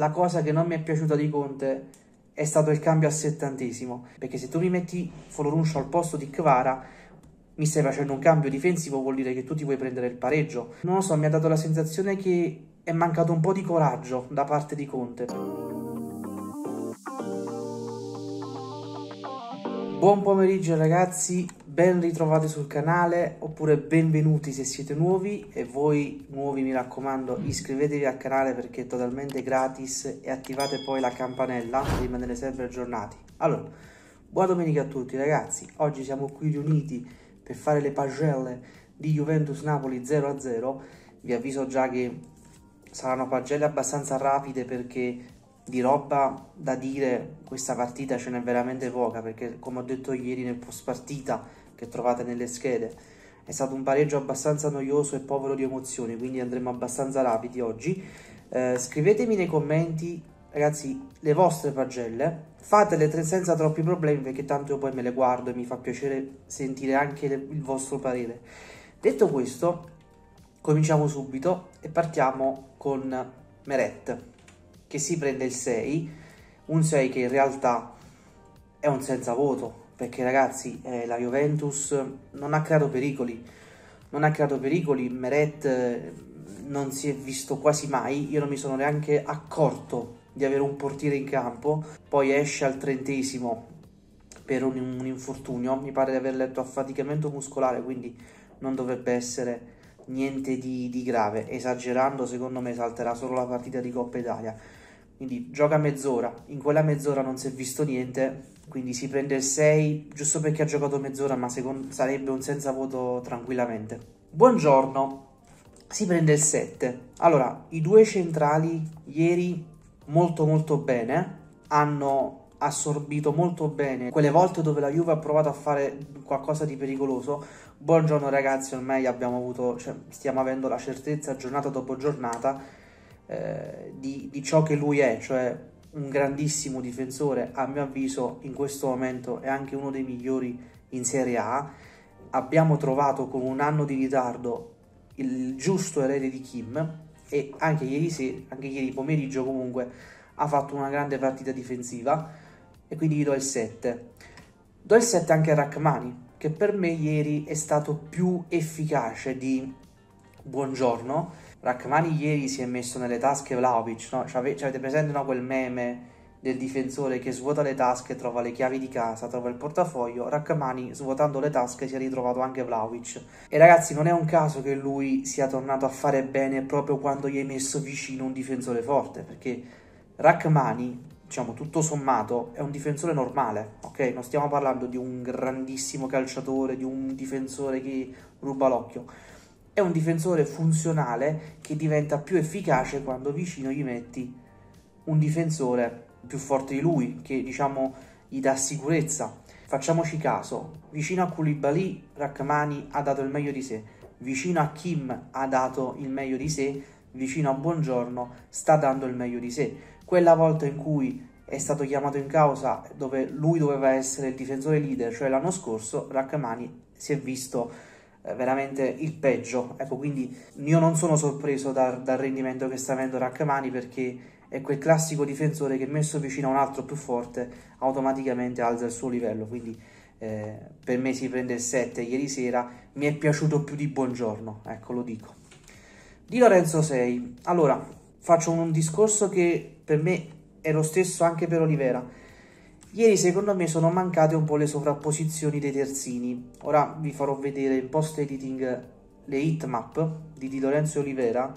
La cosa che non mi è piaciuta di Conte è stato il cambio a settantesimo, perché se tu mi metti Foloruncio al posto di Kvara, mi stai facendo un cambio difensivo, vuol dire che tu ti vuoi prendere il pareggio. Non lo so, mi ha dato la sensazione che è mancato un po' di coraggio da parte di Conte. Buon pomeriggio ragazzi, ben ritrovati sul canale oppure benvenuti se siete nuovi e voi nuovi mi raccomando iscrivetevi al canale perché è totalmente gratis e attivate poi la campanella per rimanere sempre aggiornati. Allora, buona domenica a tutti ragazzi, oggi siamo qui riuniti per fare le pagelle di Juventus Napoli 0-0, vi avviso già che saranno pagelle abbastanza rapide perché di roba da dire questa partita ce n'è veramente poca perché come ho detto ieri nel post partita che trovate nelle schede. È stato un pareggio abbastanza noioso e povero di emozioni quindi andremo abbastanza rapidi oggi. Eh, scrivetemi nei commenti ragazzi le vostre pagelle. Fatele senza troppi problemi perché tanto io poi me le guardo e mi fa piacere sentire anche le, il vostro parere. Detto questo cominciamo subito e partiamo con Meret che si prende il 6, un 6 che in realtà è un senza voto, perché ragazzi eh, la Juventus non ha creato pericoli, non ha creato pericoli, Meret eh, non si è visto quasi mai, io non mi sono neanche accorto di avere un portiere in campo, poi esce al trentesimo per un, un infortunio, mi pare di aver letto affaticamento muscolare, quindi non dovrebbe essere niente di, di, grave, esagerando secondo me salterà solo la partita di Coppa Italia. Quindi gioca mezz'ora, in quella mezz'ora non si è visto niente, quindi si prende il 6 giusto perché ha giocato mezz'ora, ma secondo, sarebbe un senza voto tranquillamente. Buongiorno, si prende il 7. Allora, i due centrali ieri molto molto bene, hanno assorbito molto bene quelle volte dove la Juve ha provato a fare qualcosa di pericoloso. Buongiorno ragazzi, ormai abbiamo avuto, cioè, stiamo avendo la certezza giornata dopo giornata eh, di, di ciò che lui è, cioè un grandissimo difensore, a mio avviso in questo momento è anche uno dei migliori in Serie A. Abbiamo trovato con un anno di ritardo il giusto erede di Kim e anche ieri, sera, anche ieri pomeriggio comunque ha fatto una grande partita difensiva e quindi gli do il 7. Do il 7 anche a Rachmani che per me ieri è stato più efficace di Buongiorno Rachmani ieri si è messo nelle tasche Vlaovic, no? Avete presente no, quel meme del difensore che svuota le tasche, trova le chiavi di casa, trova il portafoglio, Rachmani svuotando le tasche si è ritrovato anche Vlaovic. E ragazzi non è un caso che lui sia tornato a fare bene proprio quando gli hai messo vicino un difensore forte, perché Rachmani, diciamo tutto sommato, è un difensore normale, ok? Non stiamo parlando di un grandissimo calciatore, di un difensore che ruba l'occhio è un difensore funzionale che diventa più efficace quando vicino gli metti un difensore più forte di lui, che diciamo gli dà sicurezza. Facciamoci caso, vicino a Koulibaly Rachmani ha dato il meglio di sé, vicino a Kim ha dato il meglio di sé, vicino a Buongiorno sta dando il meglio di sé. Quella volta in cui è stato chiamato in causa dove lui doveva essere il difensore leader, cioè l'anno scorso, Rachmani si è visto veramente il peggio. Ecco, quindi io non sono sorpreso dal, dal rendimento che sta avendo Rachmani perché è quel classico difensore che messo vicino a un altro più forte automaticamente alza il suo livello. Quindi eh, per me si prende il 7 ieri sera. Mi è piaciuto più di buongiorno, ecco lo dico. Di Lorenzo 6. Allora, faccio un discorso che per me è lo stesso anche per Olivera Ieri secondo me sono mancate un po' le sovrapposizioni dei terzini. Ora vi farò vedere in post editing le hitmap di Di Lorenzo Olivera.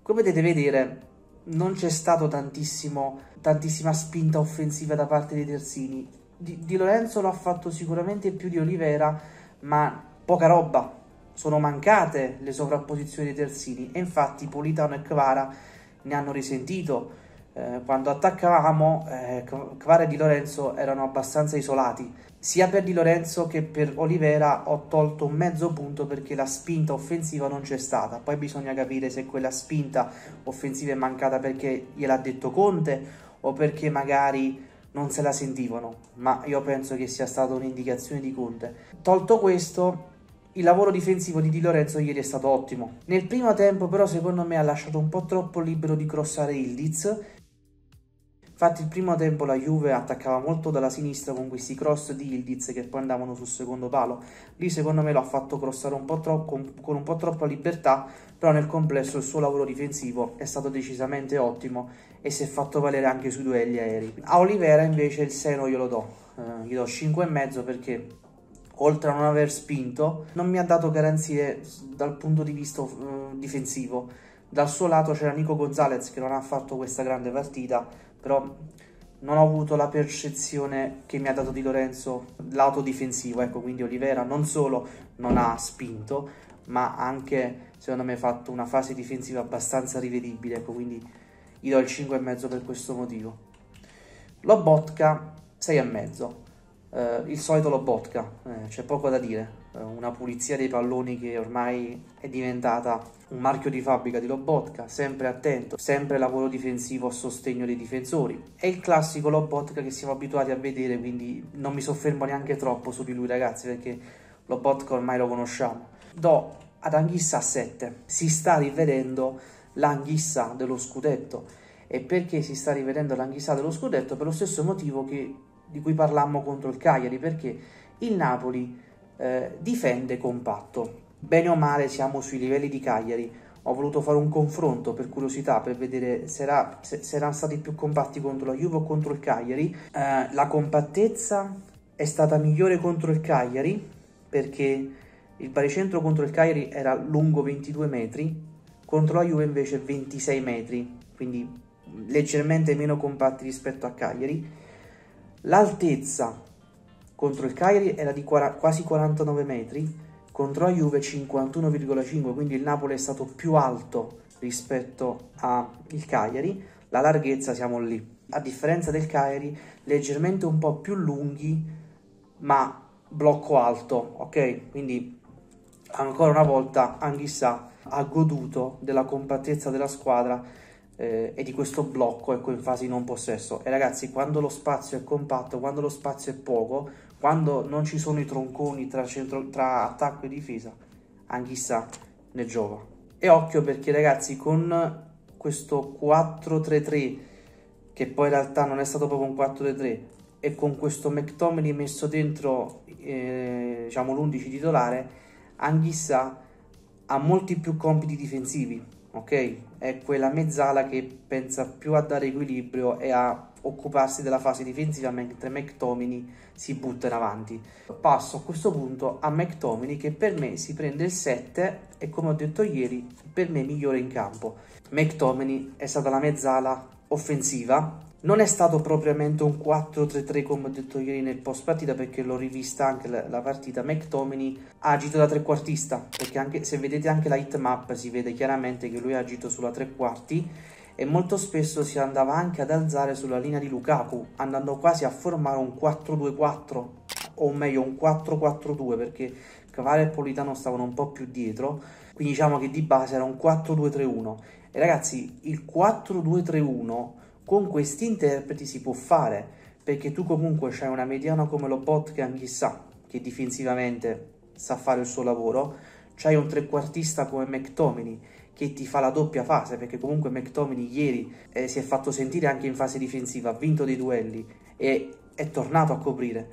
Come potete vedere non c'è stato tantissima spinta offensiva da parte dei terzini. Di, di Lorenzo lo ha fatto sicuramente più di Olivera, ma poca roba. Sono mancate le sovrapposizioni dei terzini e infatti Politano e Kvara ne hanno risentito eh, quando attaccavamo eh, Kvara e Di Lorenzo erano abbastanza isolati. Sia per Di Lorenzo che per Olivera ho tolto un mezzo punto perché la spinta offensiva non c'è stata. Poi bisogna capire se quella spinta offensiva è mancata perché gliel'ha detto Conte o perché magari non se la sentivano, ma io penso che sia stata un'indicazione di Conte. Tolto questo, il lavoro difensivo di Di Lorenzo ieri è stato ottimo. Nel primo tempo però secondo me ha lasciato un po' troppo libero di crossare Ildiz Infatti il primo tempo la Juve attaccava molto dalla sinistra con questi cross di Ildiz che poi andavano sul secondo palo. Lì secondo me lo ha fatto crossare un po' troppo, con un po' troppa libertà, però nel complesso il suo lavoro difensivo è stato decisamente ottimo e si è fatto valere anche sui duelli aerei. A Olivera invece il seno glielo do, eh, gli do 5,5 perché oltre a non aver spinto non mi ha dato garanzie dal punto di vista uh, difensivo. Dal suo lato c'era Nico Gonzalez che non ha fatto questa grande partita, però non ho avuto la percezione che mi ha dato Di Lorenzo lato difensivo, ecco, quindi Olivera non solo non ha spinto, ma anche, secondo me, ha fatto una fase difensiva abbastanza rivedibile, ecco, quindi gli do il 5,5 per questo motivo. Lobotka 6,5. Uh, il solito Lobotka, eh, c'è poco da dire, una pulizia dei palloni che ormai è diventata un marchio di fabbrica di Lobotka, sempre attento, sempre lavoro difensivo a sostegno dei difensori. È il classico Lobotka che siamo abituati a vedere, quindi non mi soffermo neanche troppo su di lui ragazzi, perché Lobotka ormai lo conosciamo. Do ad Anghissa 7, si sta rivedendo l'Anghissa dello scudetto. E perché si sta rivedendo l'Anghissa dello scudetto? Per lo stesso motivo che di cui parlammo contro il Cagliari, perché il Napoli eh, difende compatto. Bene o male siamo sui livelli di Cagliari. Ho voluto fare un confronto per curiosità, per vedere se, era, se, se erano stati più compatti contro la Juve o contro il Cagliari. Eh, la compattezza è stata migliore contro il Cagliari, perché il baricentro contro il Cagliari era lungo 22 metri, contro la Juve invece 26 metri, quindi leggermente meno compatti rispetto a Cagliari L'altezza contro il Cagliari era di quasi 49 metri, contro la Juve 51,5, quindi il Napoli è stato più alto rispetto al Cagliari, la larghezza siamo lì. A differenza del Cagliari, leggermente un po' più lunghi, ma blocco alto, ok? Quindi ancora una volta Anghissà ha goduto della compattezza della squadra eh, e di questo blocco ecco, in fase non possesso. E ragazzi, quando lo spazio è compatto, quando lo spazio è poco, quando non ci sono i tronconi tra, centro, tra attacco e difesa, Anghissa ne giova. E occhio perché ragazzi, con questo 4-3-3, che poi in realtà non è stato proprio un 4-3-3, e con questo McTominay messo dentro eh, diciamo l'11 titolare, Anghissa ha molti più compiti difensivi ok? È quella mezzala che pensa più a dare equilibrio e a occuparsi della fase difensiva mentre McTominay si butta in avanti. Passo a questo punto a McTominay che per me si prende il 7 e come ho detto ieri per me migliore in campo. McTominay è stata la mezzala offensiva non è stato propriamente un 4-3-3 come ho detto ieri nel post partita perché l'ho rivista anche la, partita. McTominay ha agito da trequartista perché anche, se vedete anche la hit map si vede chiaramente che lui ha agito sulla tre quarti e molto spesso si andava anche ad alzare sulla linea di Lukaku andando quasi a formare un 4-2-4 o meglio un 4-4-2 perché Cavale e Politano stavano un po' più dietro quindi diciamo che di base era un 4-2-3-1 e ragazzi il 4-2-3-1 con questi interpreti si può fare, perché tu comunque c'hai una mediana come lo bot che anche sa che difensivamente sa fare il suo lavoro, c'hai un trequartista come McTominay che ti fa la doppia fase, perché comunque McTominay ieri eh, si è fatto sentire anche in fase difensiva, ha vinto dei duelli e è tornato a coprire.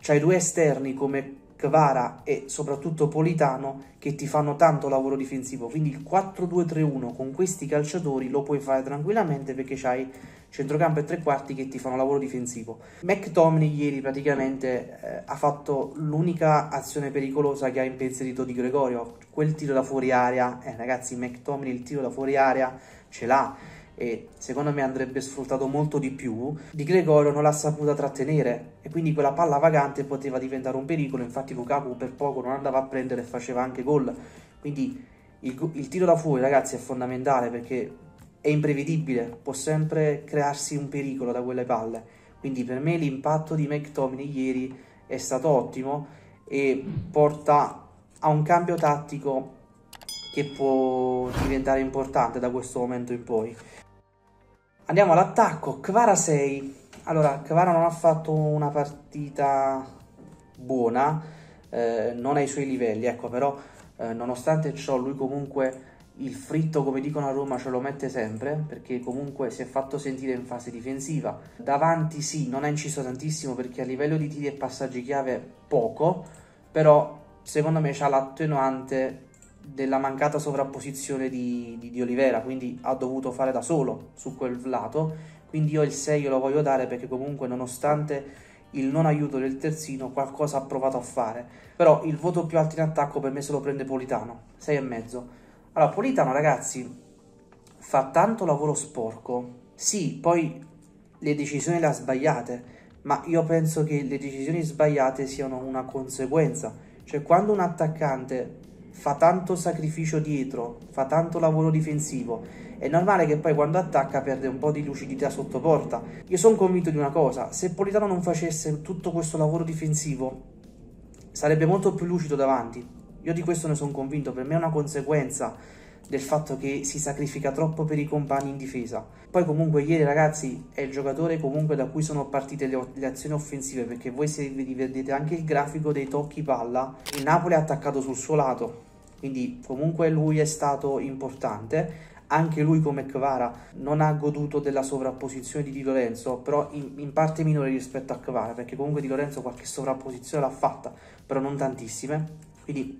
C'hai due esterni come Kvara e soprattutto Politano che ti fanno tanto lavoro difensivo. Quindi il 4-2-3-1 con questi calciatori lo puoi fare tranquillamente perché c'hai centrocampo e tre quarti che ti fanno lavoro difensivo. McTominay ieri praticamente eh, ha fatto l'unica azione pericolosa che ha impensierito di Gregorio, quel tiro da fuori area. Eh, ragazzi, McTominay il tiro da fuori area ce l'ha e secondo me andrebbe sfruttato molto di più, di Gregorio non l'ha saputa trattenere. E quindi quella palla vagante poteva diventare un pericolo, infatti Lukaku per poco non andava a prendere e faceva anche gol, quindi il, il tiro da fuori ragazzi è fondamentale perché è imprevedibile, può sempre crearsi un pericolo da quelle palle, quindi per me l'impatto di McTominay ieri è stato ottimo e porta a un cambio tattico che può diventare importante da questo momento in poi. Andiamo all'attacco, Kvara 6. Allora, Kvara non ha fatto una partita buona, eh, non ai suoi livelli, ecco, però eh, nonostante ciò lui comunque il fritto, come dicono a Roma, ce lo mette sempre, perché comunque si è fatto sentire in fase difensiva. Davanti sì, non ha inciso tantissimo perché a livello di tiri e passaggi chiave poco, però secondo me c'ha l'attenuante della mancata sovrapposizione di, di, di, Olivera, quindi ha dovuto fare da solo su quel lato, quindi io il 6 lo voglio dare perché comunque nonostante il non aiuto del terzino qualcosa ha provato a fare, però il voto più alto in attacco per me se lo prende Politano, 6,5. Allora, Politano ragazzi fa tanto lavoro sporco, sì, poi le decisioni le ha sbagliate, ma io penso che le decisioni sbagliate siano una conseguenza, cioè quando un attaccante fa tanto sacrificio dietro, fa tanto lavoro difensivo. È normale che poi quando attacca perde un po' di lucidità sotto porta. Io sono convinto di una cosa, se Politano non facesse tutto questo lavoro difensivo, sarebbe molto più lucido davanti. Io di questo ne sono convinto, per me è una conseguenza del fatto che si sacrifica troppo per i compagni in difesa. Poi comunque ieri ragazzi è il giocatore comunque da cui sono partite le, le azioni offensive perché voi se vedete anche il grafico dei tocchi palla, il Napoli ha attaccato sul suo lato, quindi comunque lui è stato importante. Anche lui come Kvara non ha goduto della sovrapposizione di Di Lorenzo, però in, in parte minore rispetto a Kvara, perché comunque Di Lorenzo qualche sovrapposizione l'ha fatta, però non tantissime. Quindi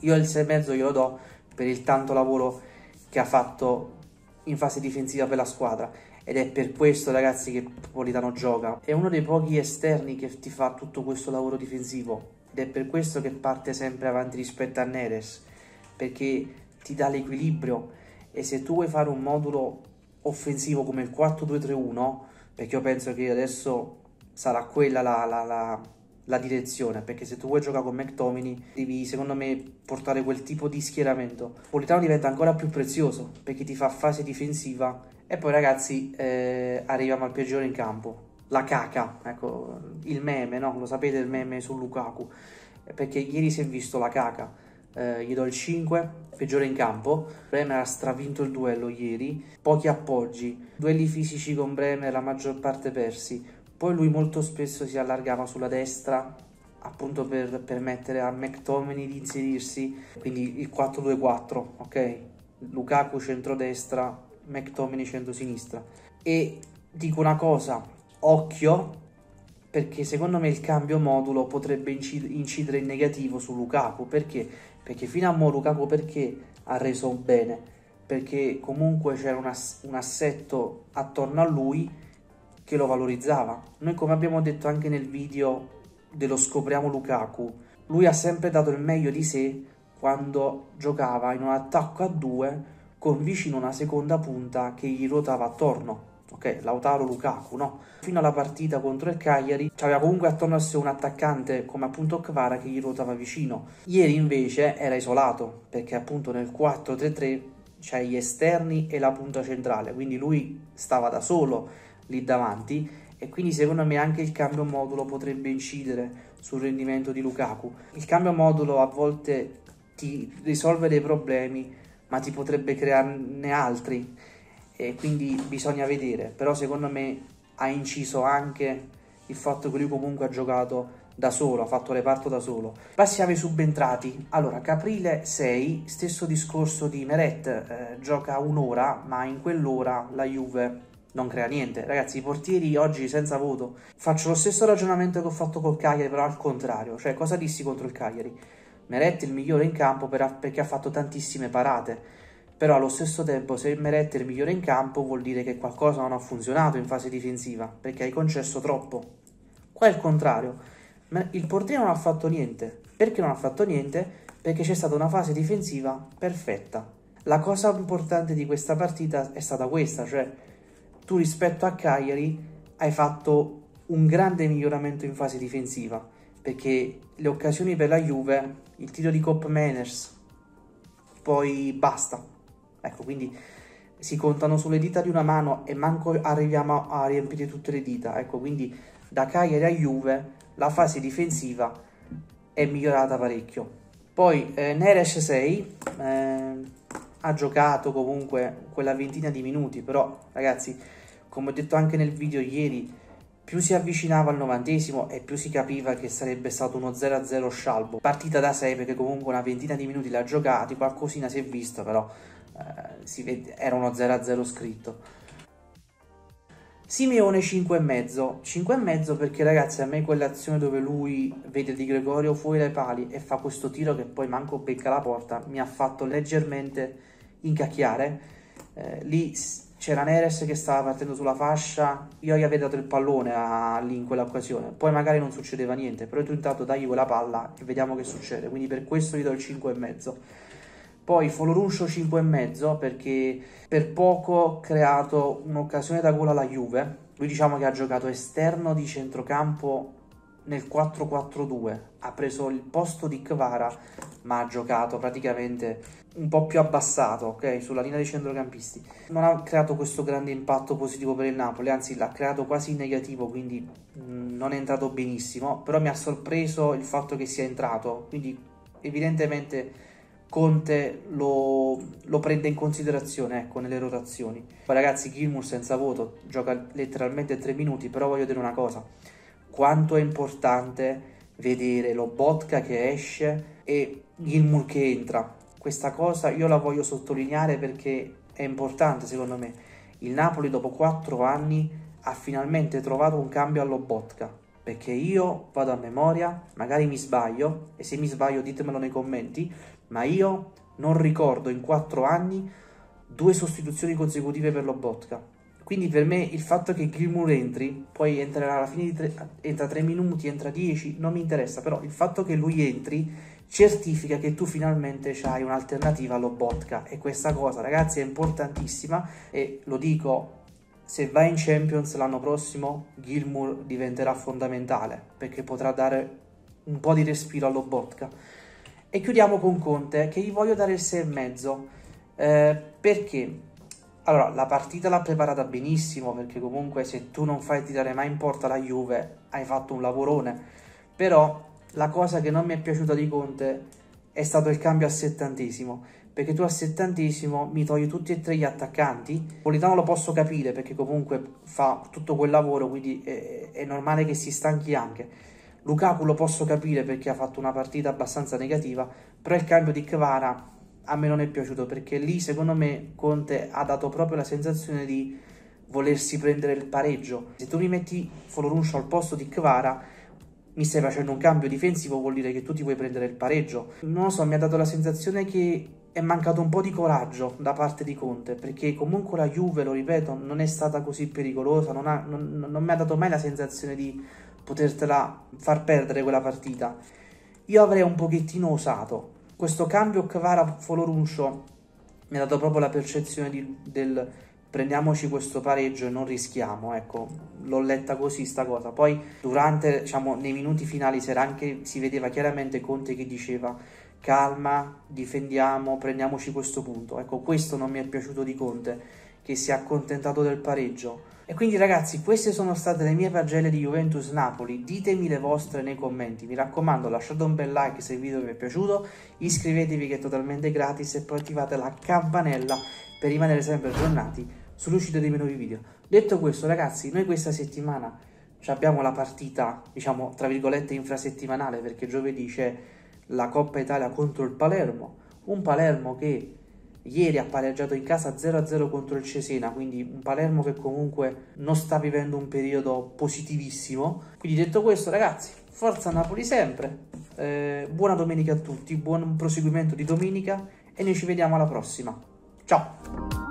io il 6,5 glielo do per il tanto lavoro che ha fatto in fase difensiva per la squadra. Ed è per questo ragazzi che Politano gioca. È uno dei pochi esterni che ti fa tutto questo lavoro difensivo. Ed è per questo che parte sempre avanti rispetto a Neres perché ti dà l'equilibrio. E se tu vuoi fare un modulo offensivo come il 4-2-3-1 perché io penso che adesso sarà quella la, la, la la direzione, perché se tu vuoi giocare con McTominay devi secondo me portare quel tipo di schieramento. Politano diventa ancora più prezioso perché ti fa fase difensiva e poi ragazzi eh, arriviamo al peggiore in campo, la caca, ecco il meme, no? Lo sapete il meme su Lukaku, perché ieri si è visto la caca. Eh, gli do il 5, peggiore in campo. Bremer ha stravinto il duello ieri, pochi appoggi, duelli fisici con Bremer la maggior parte persi poi lui molto spesso si allargava sulla destra appunto per permettere a McTominay di inserirsi, quindi il 4-2-4, ok? Lukaku centrodestra, McTominay centrosinistra. E dico una cosa, occhio, perché secondo me il cambio modulo potrebbe incidere in negativo su Lukaku, perché? Perché fino a mo' Lukaku perché ha reso bene? Perché comunque c'era un, ass un assetto attorno a lui che lo valorizzava. Noi come abbiamo detto anche nel video dello scopriamo Lukaku, lui ha sempre dato il meglio di sé quando giocava in un attacco a due con vicino una seconda punta che gli ruotava attorno. Ok, Lautaro Lukaku, no? Fino alla partita contro il Cagliari aveva comunque attorno a sé un attaccante come appunto Kvara che gli ruotava vicino. Ieri invece era isolato perché appunto nel 4-3-3 c'hai gli esterni e la punta centrale, quindi lui stava da solo lì davanti e quindi secondo me anche il cambio modulo potrebbe incidere sul rendimento di Lukaku. Il cambio modulo a volte ti risolve dei problemi ma ti potrebbe crearne altri e quindi bisogna vedere, però secondo me ha inciso anche il fatto che lui comunque ha giocato da solo, ha fatto reparto da solo. Passiamo ai subentrati. Allora, Caprile 6, stesso discorso di Meret, eh, gioca un'ora, ma in quell'ora la Juve non crea niente. Ragazzi, i portieri oggi senza voto. Faccio lo stesso ragionamento che ho fatto col Cagliari, però al contrario. Cioè, cosa dissi contro il Cagliari? Meret è il migliore in campo per, perché ha fatto tantissime parate. Però allo stesso tempo, se Meret è il migliore in campo, vuol dire che qualcosa non ha funzionato in fase difensiva, perché hai concesso troppo. Qua è il contrario. Il portiere non ha fatto niente. Perché non ha fatto niente? Perché c'è stata una fase difensiva perfetta. La cosa importante di questa partita è stata questa, cioè tu rispetto a Cagliari hai fatto un grande miglioramento in fase difensiva perché le occasioni per la Juve, il tiro di Cop Manners, poi basta. Ecco, quindi si contano sulle dita di una mano e manco arriviamo a riempire tutte le dita. Ecco, quindi da Cagliari a Juve la fase difensiva è migliorata parecchio. Poi eh, Neres 6 eh, ha giocato comunque quella ventina di minuti, però ragazzi, come ho detto anche nel video ieri, più si avvicinava al novantesimo e più si capiva che sarebbe stato uno 0-0 scialbo. Partita da 6 perché comunque una ventina di minuti l'ha giocati, qualcosina si è visto, però eh, vede, era uno 0-0 scritto. Simeone 5,5 5,5 perché ragazzi a me quell'azione dove lui vede Di Gregorio fuori dai pali e fa questo tiro che poi manco becca la porta mi ha fatto leggermente incacchiare eh, lì c'era Neres che stava partendo sulla fascia io gli avevo dato il pallone a, lì in quell'occasione poi magari non succedeva niente però tu intanto dagli quella palla e vediamo che succede quindi per questo gli do il 5,5 poi Foloruncio 5,5 perché per poco ho creato un'occasione da gol alla Juve. Lui diciamo che ha giocato esterno di centrocampo nel 4-4-2. Ha preso il posto di Kvara, ma ha giocato praticamente un po' più abbassato, ok? Sulla linea dei centrocampisti. Non ha creato questo grande impatto positivo per il Napoli, anzi l'ha creato quasi in negativo, quindi mm, non è entrato benissimo. Però mi ha sorpreso il fatto che sia entrato, quindi evidentemente Conte lo, lo, prende in considerazione ecco, nelle rotazioni. Poi ragazzi, Gilmour senza voto gioca letteralmente 3 minuti, però voglio dire una cosa, quanto è importante vedere lo Botka che esce e Gilmour che entra. Questa cosa io la voglio sottolineare perché è importante secondo me. Il Napoli dopo 4 anni ha finalmente trovato un cambio allo Botka perché io vado a memoria, magari mi sbaglio e se mi sbaglio ditemelo nei commenti, ma io non ricordo in quattro anni due sostituzioni consecutive per Lobotka. Quindi per me il fatto che Gilmour entri, poi entrerà alla fine di entra 3 minuti, entra 10, non mi interessa, però il fatto che lui entri certifica che tu finalmente hai un'alternativa allo Botka e questa cosa ragazzi è importantissima e lo dico se va in Champions l'anno prossimo Gilmour diventerà fondamentale perché potrà dare un po' di respiro allo Botka e chiudiamo con Conte, che gli voglio dare il 6,5. Eh, perché? Allora, la partita l'ha preparata benissimo, perché comunque se tu non fai tirare mai in porta la Juve, hai fatto un lavorone. Però la cosa che non mi è piaciuta di Conte è stato il cambio al settantesimo, perché tu al settantesimo mi togli tutti e tre gli attaccanti. Politano lo posso capire, perché comunque fa tutto quel lavoro, quindi è, è normale che si stanchi anche Lukaku lo posso capire perché ha fatto una partita abbastanza negativa, però il cambio di Kvara a me non è piaciuto perché lì secondo me Conte ha dato proprio la sensazione di volersi prendere il pareggio. Se tu mi metti Foloruncio al posto di Kvara, mi stai facendo un cambio difensivo, vuol dire che tu ti vuoi prendere il pareggio. Non lo so, mi ha dato la sensazione che è mancato un po' di coraggio da parte di Conte, perché comunque la Juve, lo ripeto, non è stata così pericolosa, non, ha, non, non mi ha dato mai la sensazione di potertela far perdere quella partita. Io avrei un pochettino osato. Questo cambio Kvara-Foloruncio mi ha dato proprio la percezione di, del prendiamoci questo pareggio e non rischiamo, ecco, l'ho letta così sta cosa. Poi durante, diciamo, nei minuti finali anche, si vedeva chiaramente Conte che diceva calma, difendiamo, prendiamoci questo punto. Ecco, questo non mi è piaciuto di Conte, che si è accontentato del pareggio e quindi ragazzi, queste sono state le mie pagelle di Juventus Napoli, ditemi le vostre nei commenti, mi raccomando lasciate un bel like se il video vi è piaciuto, iscrivetevi che è totalmente gratis e poi attivate la campanella per rimanere sempre aggiornati sull'uscita dei nuovi video. Detto questo ragazzi, noi questa settimana abbiamo la partita, diciamo, tra virgolette infrasettimanale perché giovedì c'è la Coppa Italia contro il Palermo, un Palermo che Ieri ha pareggiato in casa 0-0 contro il Cesena, quindi un Palermo che comunque non sta vivendo un periodo positivissimo. Quindi detto questo, ragazzi, forza Napoli sempre. Eh, buona domenica a tutti, buon proseguimento di domenica e noi ci vediamo alla prossima. Ciao!